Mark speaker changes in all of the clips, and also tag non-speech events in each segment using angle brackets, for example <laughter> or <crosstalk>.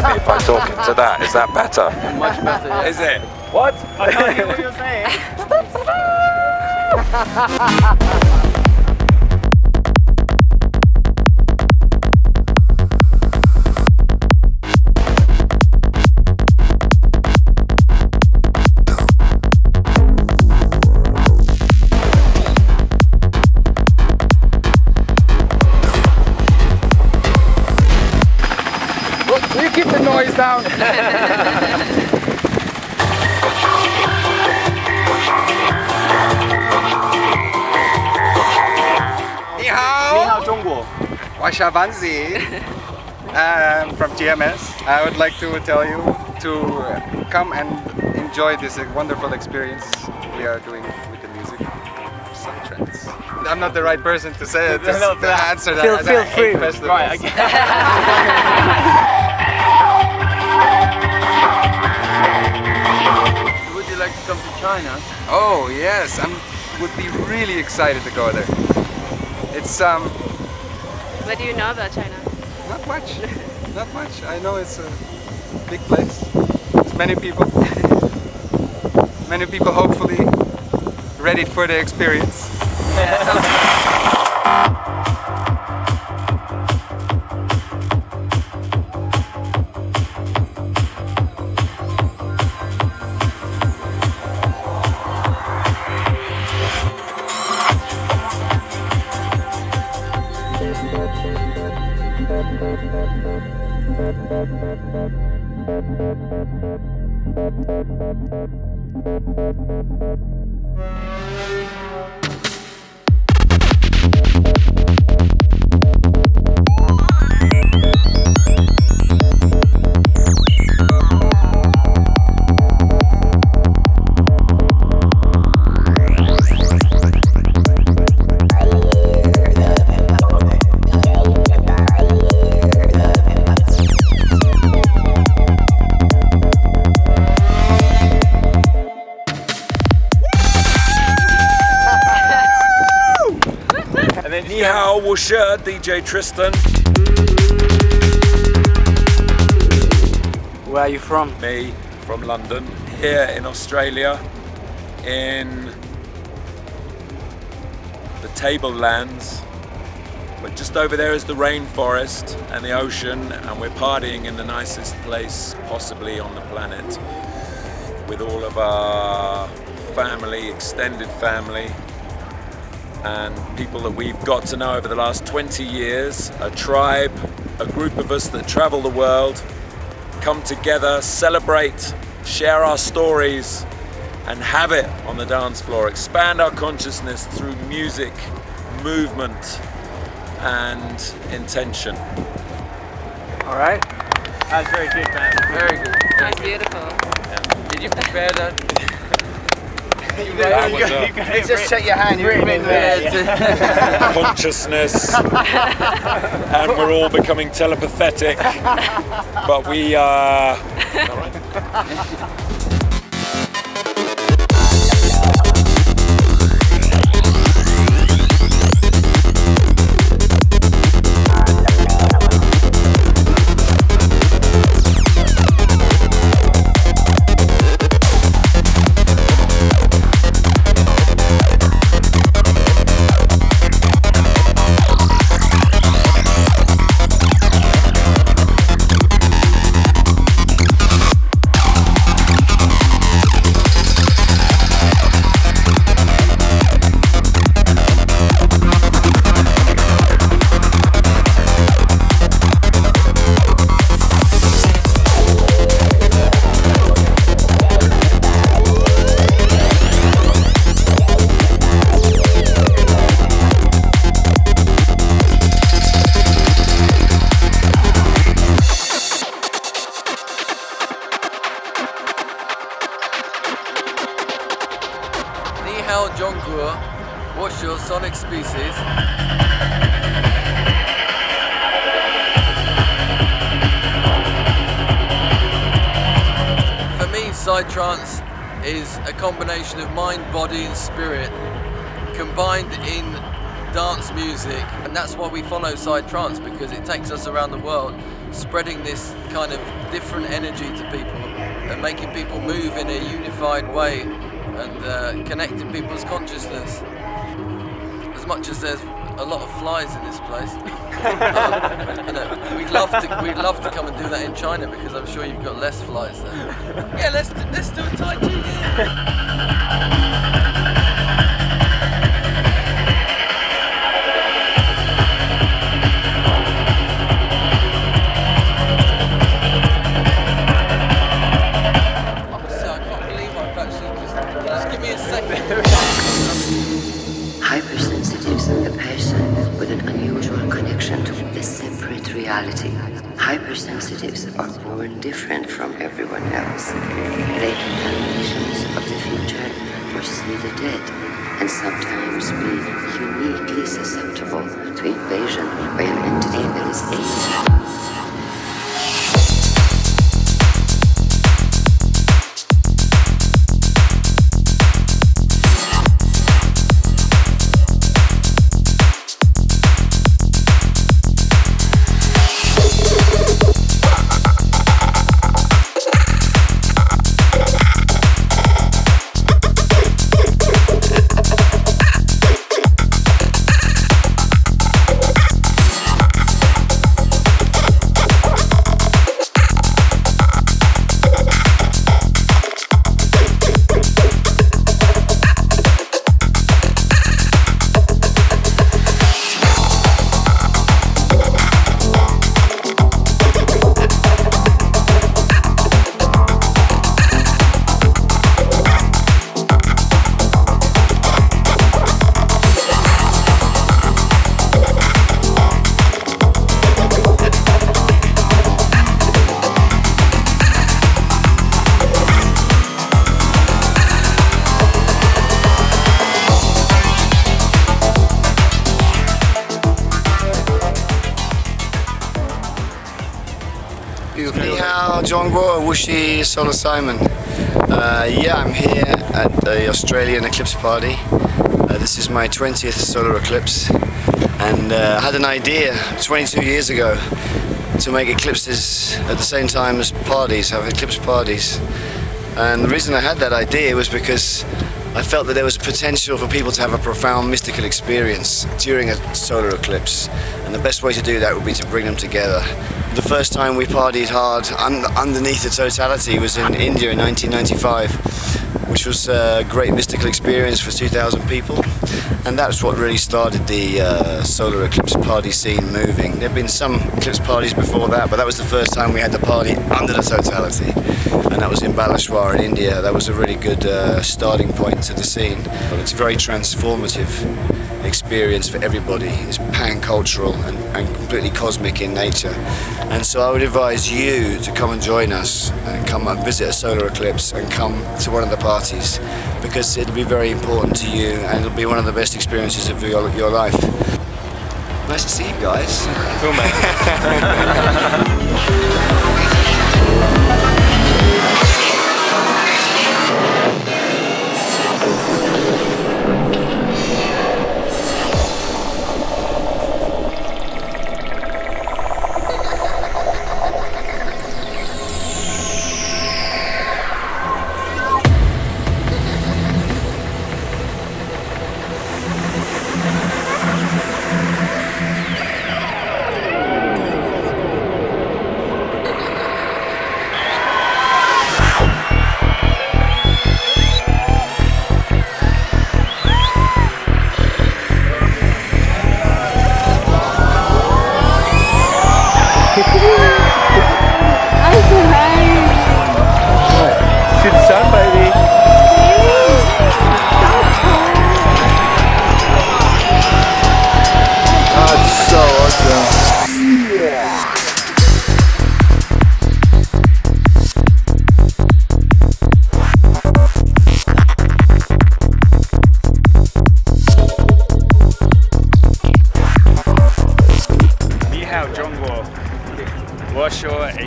Speaker 1: hear me if I talk into that? Is that better?
Speaker 2: Much better. Yeah.
Speaker 1: Is it? What?
Speaker 2: I can't hear what you're saying. <laughs>
Speaker 3: down. <laughs>
Speaker 4: I'm um, from GMS. I would like to tell you to come and enjoy this uh, wonderful experience we are doing with the music. I'm not the right person to say it, <laughs> to, to answer that.
Speaker 2: Feel, feel free. Right. <laughs> come to China?
Speaker 4: Oh yes, I would be really excited to go there. It's um
Speaker 5: What do you know about China?
Speaker 4: not much, <laughs> not much. I know it's a big place. There's many people, <laughs> many people hopefully ready for the experience. <laughs>
Speaker 1: Ni hao, Wusha, DJ Tristan.
Speaker 2: Where are you from?
Speaker 1: Me from London, here in Australia, in the Tablelands. But just over there is the rainforest and the ocean, and we're partying in the nicest place possibly on the planet with all of our family, extended family, and people that we've got to know over the last 20 years. A tribe, a group of us that travel the world, come together, celebrate, share our stories, and have it on the dance floor. Expand our consciousness through music, movement, and intention.
Speaker 2: All right. That's very good, man.
Speaker 4: Very good.
Speaker 5: That's beautiful.
Speaker 4: Did you prepare that?
Speaker 1: That was a
Speaker 4: Let's just check your hand. You're in there. <laughs> <laughs>
Speaker 1: consciousness, and we're all becoming telepathetic. <laughs> But we uh, are.
Speaker 6: Ni For me, psytrance is a combination of mind, body, and spirit combined in dance music, and that's why we follow psytrance because it takes us around the world spreading this kind of different energy to people and making people move in a unified way and uh, connecting people's consciousness. As much as there's a lot of flies in this place, <laughs> um, uh, we'd love to we'd love to come and do that in China because I'm sure you've got less flies there. Yeah, let's do, let's do a Tai Chi.
Speaker 7: Reality. Hypersensitives are born different from everyone else. They can have visions of the future or see the dead, and sometimes be uniquely susceptible to invasion by an entity that is alien.
Speaker 8: Zhongguo, Wuxi, Solar Simon. Uh, yeah, I'm here at the Australian Eclipse Party. Uh, this is my 20th solar eclipse, and uh, I had an idea 22 years ago to make eclipses at the same time as parties, have eclipse parties. And the reason I had that idea was because I felt that there was potential for people to have a profound mystical experience during a solar eclipse, and the best way to do that would be to bring them together. The first time we partied hard un- underneath the totality was in India in 1995, which was a great mystical experience for 2,000 people, and that's what really started the uh, solar eclipse party scene moving. There have been some eclipse parties before that, but that was the first time we had the party under the totality, and that was in Balashwar in India. That was a really good uh, starting point to the scene. It's a very transformative experience for everybody. It's pan-cultural and, and completely cosmic in nature. And so I would advise you to come and join us and come and visit a solar eclipse and come to one of the parties because it'll be very important to you and it'll be one of the best experiences of your, your life. Nice to see you guys.
Speaker 2: Cool, man. <laughs>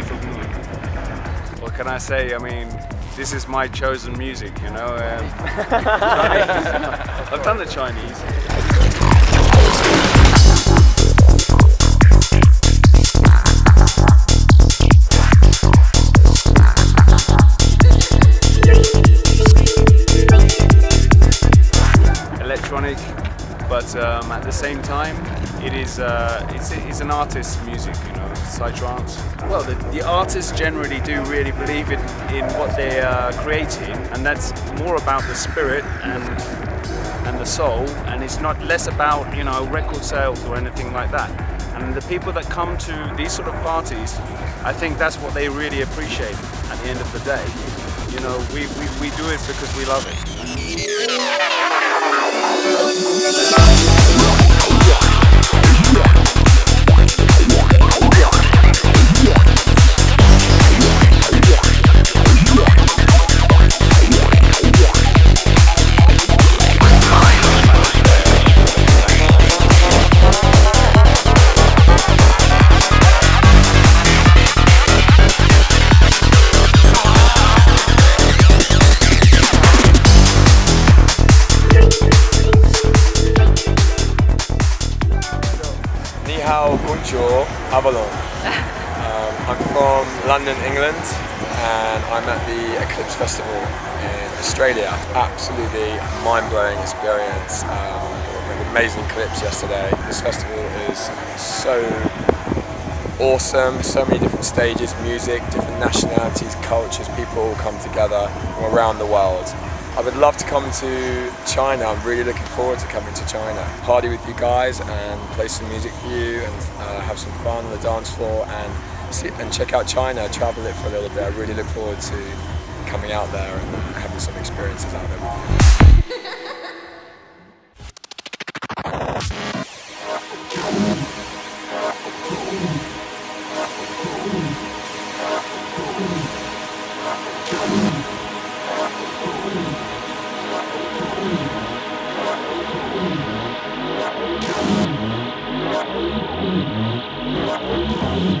Speaker 2: evil mood. What can I say? I mean, this is my chosen music, you know. Um, <laughs> I've done the Chinese. Electronic but um, at the same time, it is uh, it's, it's an artist's music, you know, psytrance. Well, the, the artists generally do really believe in, in what they are creating, and that's more about the spirit and and the soul, and it's not less about you know record sales or anything like that. And the people that come to these sort of parties, I think that's what they really appreciate at the end of the day. You know, we, we, we do it because we love it.
Speaker 9: Hao, bonjour, avalon. Um, I'm from London, England, and I'm at the Eclipse Festival in Australia. Absolutely mind-blowing experience. Um, amazing clips yesterday. This festival is so awesome. So many different stages, music, different nationalities, cultures. People all come together from around the world. I would love to come to China. I'm really looking forward to coming to China. Party with you guys and play some music for you and uh, have some fun on the dance floor and see, and check out China. Travel it for a little bit. I really look forward to coming out there and having some experiences out there